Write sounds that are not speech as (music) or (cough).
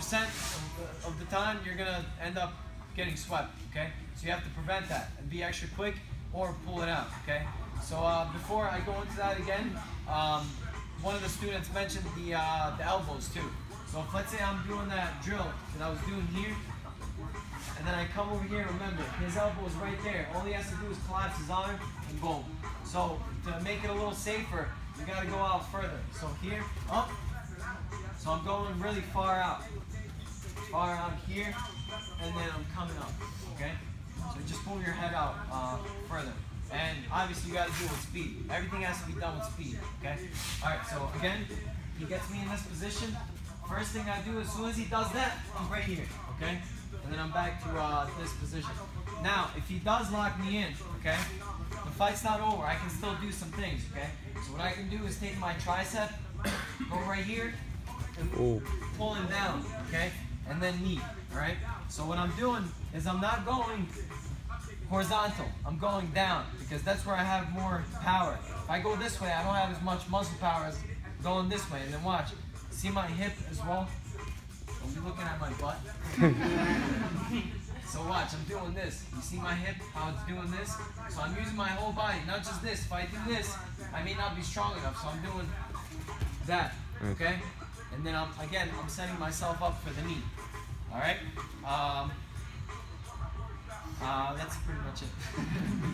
50% of, of the time you're gonna end up getting swept, okay? So you have to prevent that and be extra quick or pull it out, okay? So uh, before I go into that again, um, one of the students mentioned the, uh, the elbows too. So if let's say I'm doing that drill that I was doing here, and then I come over here, remember, his elbow is right there. All he has to do is collapse his arm and boom. So to make it a little safer, you gotta go out further. So here, up. So I'm going really far out. Far out here, and then I'm coming up, okay? So just pull your head out uh, further. And obviously you gotta do it with speed. Everything has to be done with speed, okay? All right, so again, he gets me in this position. First thing I do, as soon as he does that, I'm right here, okay? And then I'm back to uh, this position. Now, if he does lock me in, okay, the fight's not over. I can still do some things, okay? So what I can do is take my tricep, (coughs) go right here, Ooh. pull him down, okay? And then knee, all right? So what I'm doing is I'm not going horizontal. I'm going down because that's where I have more power. If I go this way, I don't have as much muscle power as going this way. And then watch, see my hip as well? Don't be looking at my butt. (laughs) so watch, I'm doing this. You see my hip, how it's doing this? So I'm using my whole body, not just this. If I do this, I may not be strong enough. So I'm doing that, mm. okay? And then I'm, again, I'm setting myself up for the knee. All right? Um, uh, that's pretty much it. (laughs)